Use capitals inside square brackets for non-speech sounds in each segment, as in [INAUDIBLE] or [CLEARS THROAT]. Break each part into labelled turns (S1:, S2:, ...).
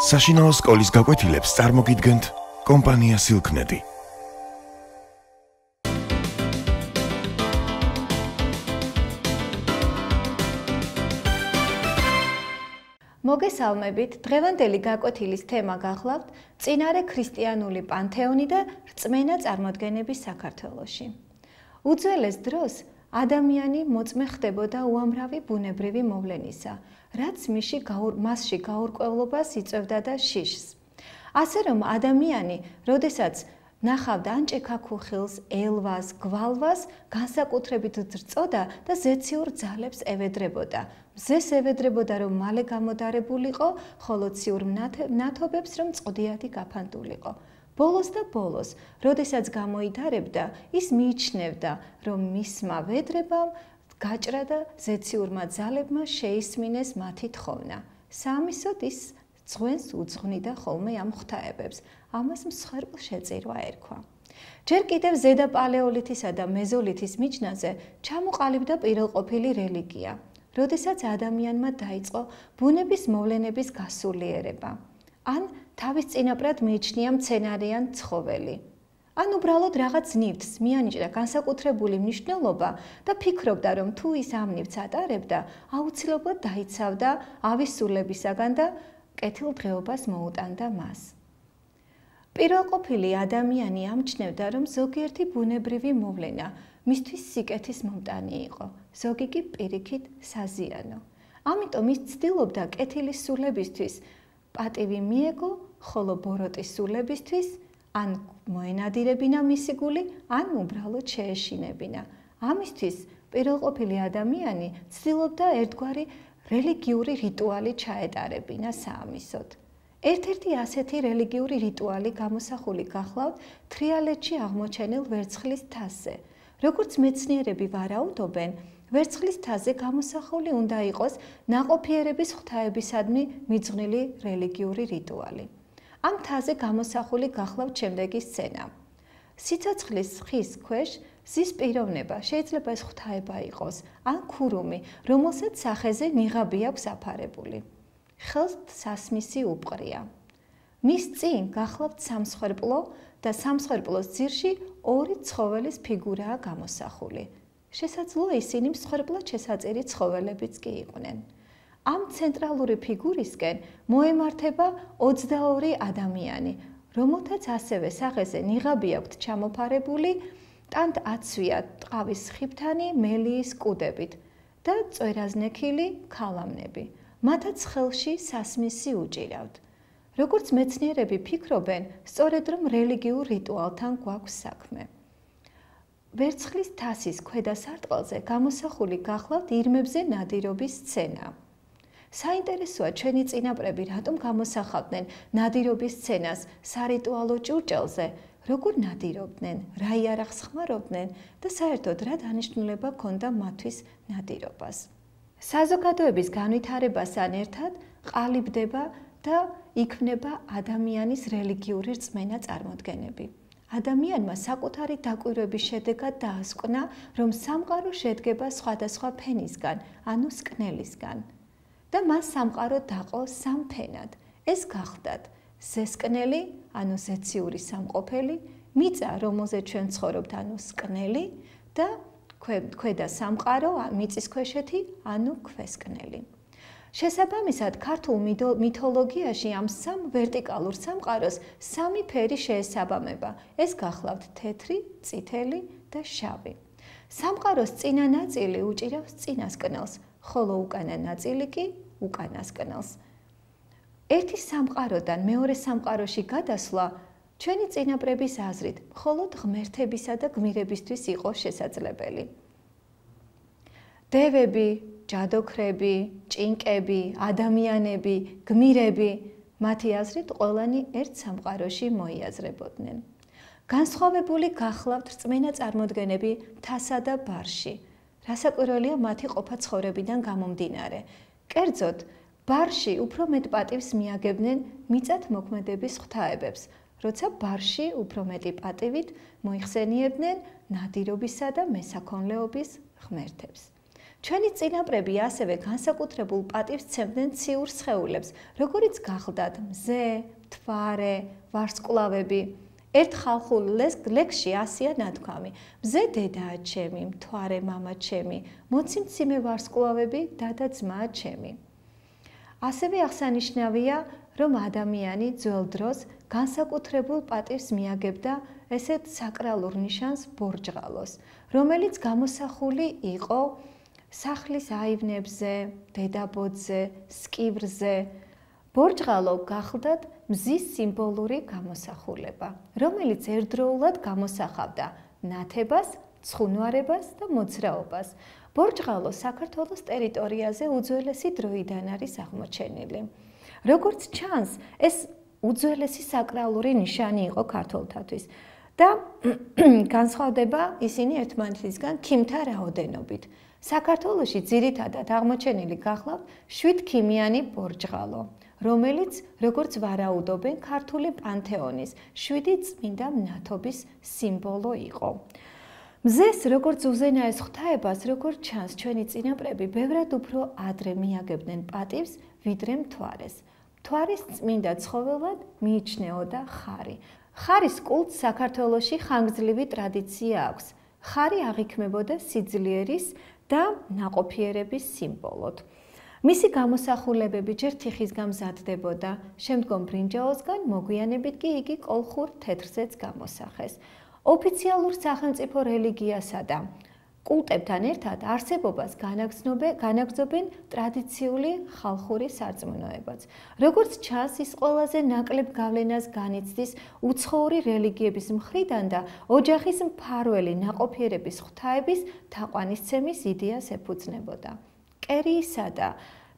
S1: საშინაო სკოლის გაკვეთილებს წარმოგიდგენთ კომპანია სილკნედი.
S2: მოგესალმებით. დღევანდელი გაკვეთილის თემა გახლავთ წინარე ქრისტიანული პანთეონი და რწმენა წარმოდგენების საქართველოში. უძველეს დროს ადამიანი მოწმე ხდებოდა უამრავი ბუნებრივი მოვლენისა, რაც მისში მასში გაურკვევლობას იწევდა და შიშს. ასე რომ ადამიანი, როდესაც ნახავდა ანჭექა ქუხილს, ელვას, გვალვას, განსაკუთრებით ძრწოდა და ზეციურ ძალებს ევედრებოდა. მზეს ევედრებოდა, რომ მალე გამოდარებულიყო, ხოლო ციურ ნათობებს რომ წოდიადი გაფანტულიყო. ბოლოს და ბოლოს, როდესაც გამოიდარებდა, ის მიიჩნევდა, რომ მისმა ვედრებამ გაჭრა და ზეციურმა ძალებმა შეისმინეს მათი თხოვნა. სამისოდ ის ძღვენს უძღვნიდა ხოლმე ამ ღვთაებებს. ამას მსხვერპლ შეწირვა ერქვა. ჯერ კიდევ ზედა პალეოლითისა და მეზოლითის მიჯნაზე ჩამოყალიბდა პირველყოფილი რელიგია, როდესაც ადამიანმა დაიწყო ბუნების მოვლენების გასულიერება. ან თავის წინაპრად მიიჩნია მცენარიან ცხოველი. ან უბრალოდ რაღაც ნივთს მიანიჭდა განსაკუთრებული მნიშვნელობა და ფიქრობდა, რომ თუ ის ამ ნივთს ატარებდა, აუცილებლად დაიცავდა ავისულებისაგან და კეთილდღეობას მოუტანდა მას. პირველყოფილი ადამიანი ამჩნევდა, რომ ზოგიერთი ბუნებრივი მოვლენა მისთვის სიკეთის მომტანი იყო, ზოგი კი პირიქით საზიანო. ამიტომ ის ცდილობდა კეთილის სულებისთვის პატივი მიეგო, ხოლო ბოროტის სულებისთვის ან მოენადირებინა მისი გული, ან უბრალოდ შეეშინებინა. ამისთვის პირველყოფილი ადამიანი ცდილობდა ერთგვარი რელიგიური რიტუალი ჩაეტარებინა საამისოდ. ერთ-ერთი ასეთი რელიგიური რიტუალი გამოსახული გახლავთ თრიალეთში აღმოჩენილ ვერცხლის თასზე. როგორც მეცნიერები ვარაუდობენ, ვერცხლის თასზე გამოსახული უნდა იყოს ნაყოფიერების ღვთაებისადმი მიძღვნილი რელიგიური რიტუალი. ამ თაზე გამოსახული გახლავთ შემდეგი სცენა. სიცოცხლის ხის ქვეშ ზის პიროვნება შეიძლება ეს ღვთაება იყოს, ან ქურუმი, რომელსაც სახეზე ნიღაბი აქვს აფარებული. ხელს სასმისი უპყრია. მის წინ გახლავთ სამსხვერპლო და სამსხვერპლოს ძირში ორი ცხოველის ფიგურაა გამოსახული. შესაძლოა ისინი მსხვერპლად შესაწირი ცხოველებიც კი იყვნენ. ამ ცენტრალური ფიგურისკენ მოემართება 22 ადამიანი, რომელთაც ასევე სახეზე ნიღაბი აქვთ ჩამოფარებული, ტანთ აცვია ტყავის ხიფთანი მელიის კუდებით და წვერაზნექილი ქალამნები. მათაც ხელში სასმისი უჭირავთ. როგორც მეცნიერები ფიქრობენ, სწორედ რომ რელიგიურ რიტუალთან გვაქვს საქმე. ვერცხლის თასის ქვედა სარტყელზე გამოსახული გახლავთ ირმებზე ნადირობის სცენა. საინტერესოა ჩვენი წინაპრები რატომ გამოსახავდნენ ნადირობის სცენას სარიტუალო ჭურჭელზე, როგორ ნადირობდნენ, რა იარაღს ხმარობდნენ და საერთოდ რა დანიშნულება ჰქონდა მათთვის ნადირობას. საზოგადოების განვითარებასთან ერთად ყალიბდება და იქმნება ადამიანის რელიგიური რწმენა წარმოდგენები. ადამიანმა საკუთარი დაკვირვების შედეგად დაასკვნა, რომ სამყარო შედგება სხვადასხვა ფენისგან, ანუ სკნელისგან. და მას სამყარო დაყო სამ ფენად. ეს გახდათ ზესკნელი, ანუ ზეციური სამყოფელი, მიწა, რომელზეც ჩვენ ცხოვრობთ, ანუ სკნელი და ქვედა სამყარო, მიწის ქვეშეთი, ანუ ქვესკნელი. შესაბამისად, ქართულ მითოლოგიაში ამ სამ ვერტიკალურ სამყაროს სამი ფერი შეესაბამება. ეს გახლავთ თეთრი, წითელი და შავი. სამყაროს წინა ნაწილი უჭირავს წინასკნელს, ხოლო უკანა ნაწილი კი უკანასკნელს. ერთი სამყაროდან მეორე სამყაროში გადასვლა ჩვენი წინაპრების აზრით მხოლოდ ღმერთებისა და გმირებისთვის იყო შესაძლებელი. დევები, ჯადოქრები, ჭინკები, ადამიანები, გმირები მათი აზრით ყველანი ერთ სამყაროში მოიაზრებოდნენ. განსხვავებული გახლავთ რწმენა წარმოდგენები თასა და ბარში. რასაკვირველია მათი ყოფა ცხოვრებიდან გამომდინარე. კერძოდ, ბარში უფრო მეტ პატივს მიაგებდნენ მიწათ მოქმედების ღვთაებებს, როცა ბარში უფრო მეტი პატივით მოიხსენიებდნენ ნადირობისა და მესაქონლეობის ღმერთებს. ჩვენი წინაპრები ასევე განსაკუთრებულ პატივს ცემდნენ ციურ სხეულებს, როგორიც გახლდათ მზე, თვარე, ვარსკვლავები. ერთ ხალხურ ლექსში ასია ნათქვამი: მზე დედაა ჩემი, მთვარე მამა ჩემი, მოციმციმე ვარსკვლავები დადა ძმაა ჩემი. ასევე აღსანიშნავია, რომ ადამიანი ძველ დროს განსაკუთრებულ პატივს მიაგებდა ესეთ საკრალურ ნიშანს ბორჯღალოს, რომელიც გამოსახული იყო სახლის აივნებზე, დედაბოძზე, სკივრზე, ბორჯღალო გახლდათ მზის სიმბოლური გამოსახულება, რომელიც ერთდროულად გამოსახავდა ნათებას, ცხუნვარებას და მოძრაობას. ბორჯღალო საქართველოს ტერიტორიაზე უძველესი დროიდან არის აღმოჩენილი. როგორც ჩანს, ეს უძველესი საკრალური ნიშანი იყო ქართულთათვის და [CLEARS THROAT] განსხვავდება ისინი ერთმანეთისგან ქიმთა რაოდენობით. საქართველოში ძირითადად აღმოჩენილი გახლავთ 7 ქიმიანი ბორჯღალო, რომელიც, როგორც ვარაუდობენ, ქართული პანთეონის შვიდი წმინდა მნათობის სიმბოლო იყო. მზეს როგორც უზენაეს ღვთაებას, როგორც ჩანს, ჩვენი წინაპრები ბევრად უფრო ადრე მიაგებდნენ პატივს, ვიდრე მთვარეს. მთვარის წმინდა ცხოველად მიიჩნეოდა ხარი. ხარის კულტს საქართველოში ხანგრძლივი ტრადიცია აქვს. ხარი აღიქმებოდა სიძლიერის და ნაყოფიერების სიმბოლოდ. მისი გამოსახულებები ჯერ თიხისგან მზადდებოდა, შემდგომ ბრინჯაოსგან, მოგვიანებით კი იგი კოლხურ თეთრზეც გამოსახეს. ოფიციალურ სახელმწიფო რელიგიასა და კულტებთან ერთად არსებობას განაგზობენ ტრადიციული ხალხური სარწმუნოებაც. როგორც ჩანს, ის ყველაზე ნაკლებ გავლენას განიცდის უცხოური რელიგიების მხრიდან და ოჯახის მფარველი ნაყოფიერების ღვთაების თაყვანისცემის იდეას ეფუძნებოდა. კერიისა და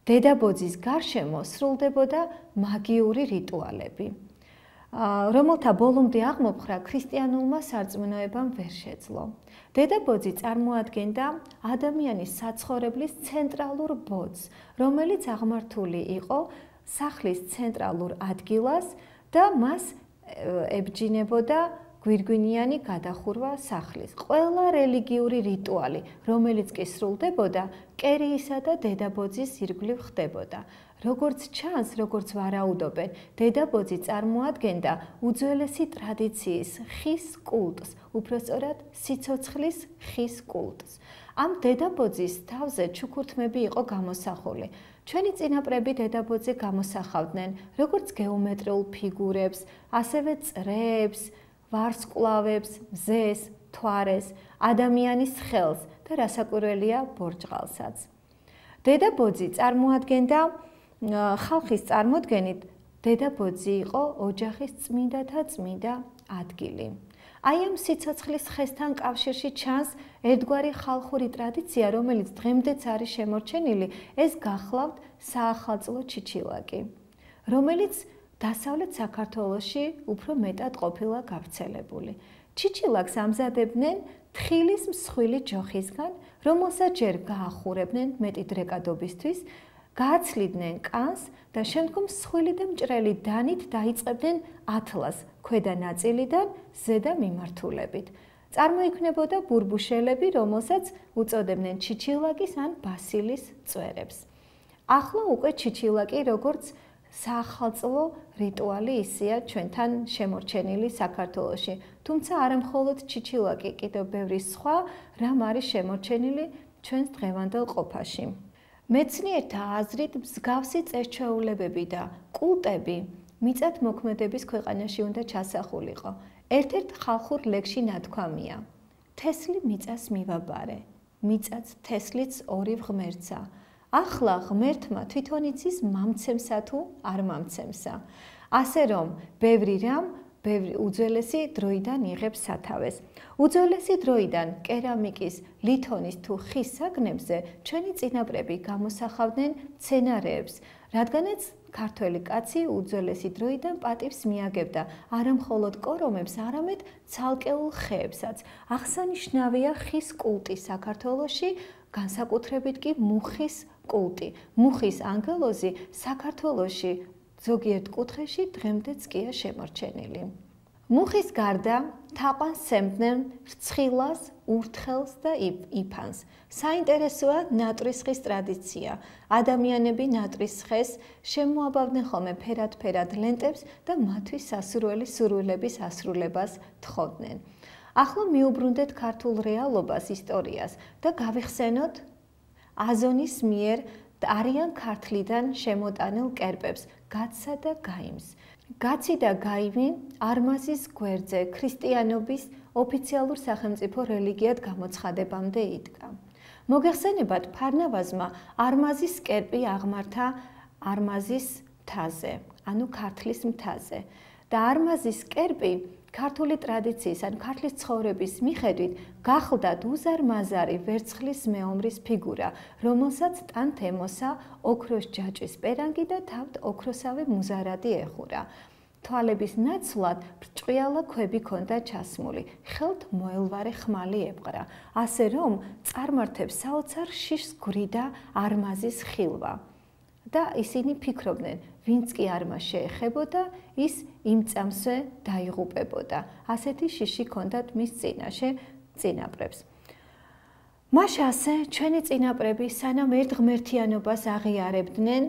S2: დედაბოძის გარშემო სრულდებოდა მაგიური რიტუალები. რომელთა ბოლომდე აღმოფხრა ქრისტიანულმა სარწმუნოებამ ვერ შეძლო. დედაბოძი წარმოადგენდა ადამიანის საცხოვრებლის ცენტრალურ ბოძს, რომელიც აღმართული იყო სახლის ცენტრალურ ადგილას და მას ებჯინებოდა გვირგვინიანი გადახურვა სახლის. ყველა რელიგიური რიტუალი, რომელიც კი სრულდებოდა, კერიისა და დედაბოძის ირგვლივ ხდებოდა. როგორც ჩანს, როგორც ვარაუდობენ, დედაბოძი წარმოადგენდა უძველესი ტრადიციის ხის კულტს, უпроსწორად სიცოცხლის ხის კულტს. ამ დედაბოძის თავზე ჩუქურთმები იყო გამოსახული. ჩვენი წინაპრები დედაბოძე გამოსახავდნენ როგორც გეომეტრიულ ფიგურებს, ასევე წრეებს, ვარსკვლავებს, მზეს, თვარეს, ადამიანის ხელს და რასაკვირველია ბორჯღალსაც. დედაბოძი წარმოადგენდა ხალხის წარმოდგენით დედაბოძი იყო ოჯახის წმინდათა წმინდა ადგილი. აი ამ სიცოცხლის ხესთან კავშირში ჩანს ერთგვარი ხალხური ტრადიცია, რომელიც დღემდეც არის შემორჩენილი, ეს გახლავთ საახალწლო ჩიჩილაკი, რომელიც დასავლეთ საქართველოში უფრო მეტად ყოფილა გავრცელებული. ჩიჩილაკს ამზადებდნენ თხილის მსხვილი ჯოხისგან, რომელსაც ჯერ გაახურებდნენ მეტი დრეკადობისთვის, გააცლიდნენ კანს და შემდგომ სხვილი და მჭრელი დანით დაიწყებდნენ ათლას ქვედა ნაწილიდან ზედა მიმართულებით. წარმოიქმნებოდა ბურბუშელები, რომელსაც უწოდებდნენ ჩიჩილაკის ან ბასილის წვერებს. ახლა უკვე ჩიჩილაკი როგორც საახალწლო რიტუალი ისეა ჩვენთან შემორჩენილი საქართველოში. თუმცა არა მხოლოდ ჩიჩილაკი, კიდევ ბევრი სხვა რამ არის შემორჩენილი ჩვენს დღევანდელ ყოფაში. მეცნიერთა აზრით მსგავსი წესჩვეულებები და კულტები მიწათ მოქმედების ქვეყანაში უნდა ჩასახულიყო. ერთ-ერთ ხალხურ ლექსში ნათქვამია: თესლი მიწას მივაბარე, მიწაც თესლიც ორი ღმერთსა. ახლა ღმერთმა თვითონ იცის მამცემსა თუ არ მამცემსა. ასე რომ, ბევრი რამ ბევრი უძველესი დროიდან იღებს სათავეს. უძველესი დროიდან კერამიკის, ლითონის თუ ხის საგნებზე ჩვენი წინაპრები გამოსახავდნენ სცენარეებს, რადგანაც ქართველი კაცი უძველესი დროიდან პატივს მიაგებდა არამხოლოდ კორომებს, არამედ ცალკეულ ხეებსაც. აღსანიშნავია ხის კულტი საქართველოში, განსაკუთრებით კი მუხის კულტი. მუხის ანგელოზი საქართველოში ზოგიერთ კუთხეში დღემდეც კი შემორჩენილი. მუხის გარდა თაყვანს სემდნენ რცხილას, ურთხელს და იფანს. საინტერესოა ნატრისხის ტრადიცია. ადამიანები ნატრისხეს შემოაბავდნენ ხოლმე ფერად-ფერად ლენტებს და მათთვის სასურველი სურვილების ასრულებას თხოვდნენ. ახლა მიუბრუნდეთ ქართულ რეალობას, ისტორიას და გავიხსენოთ აზონის მიერ არიან ქართლიდან შემოტანილ კერპებს, გაცა და გაიმს. გაცი და გაიმი არმაზის გვერდზე ქრისტიანობის ოფიციალურ სახელმწიფო რელიგიად გამოცხადებამდე იდგა. მოგეხსენებათ, ფარნავაზმა არმაზის კერპი აღმართა არმაზის მთაზე, ანუ ქართლის მთაზე. და არმაზის კერპი ქართული ტრადიციის ან ქართლის ცხოვრების მიხედვით გახლდათ უზარმაზარი ვერცხლის მეომრის ფიგურა, რომელსაც თან თემოსა ოქროს ჯაჭვის პერანგი და თავთ ოქროსავე მუზარადი ეხურა. თვალების ნაცვლად ბრჭყიალა ქვები ქონდა ჩასმული, ხელთ მოელვარე ხმალი ებრა, ასე რომ წარმართებს საოცარ შიშს გვრიდა არმაზის ხილვა. და ისინი ფიქრობდნენ, ვინც კი არ მას შეეხებოდა, ის იმ წამსვე დაიღუპებოდა. ასეთი შიში ქონდათ მის წინაშე წინაპრებს. მაშ ასე ჩვენი წინაპრები სანამ ერთ ღმერთიანობას აღიარებდნენ,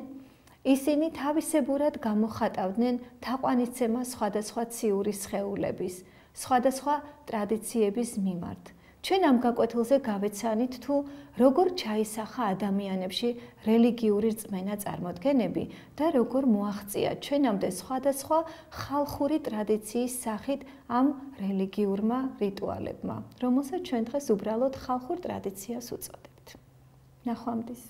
S2: ისინი თავისებურად გამოხატავდნენ თაყვანიცემა სხვადასხვა ციური სხეულების, სხვადასხვა ტრადიციების მიმართ. ჩვენ ამ გაკვეთილზე გავეცანით თუ როგორ ჩაისახა ადამიანებში რელიგიური რწმენა წარმოქმნები და როგორ მოაღწია ჩვენამდე სხვადასხვა ხალხური ტრადიციის სახით ამ რელიგიურმა რიტუალებმა, რომელსაც ჩვენ დღეს უბრალოდ ხალხურ ტრადიციას უწოდებთ. ნახვამდის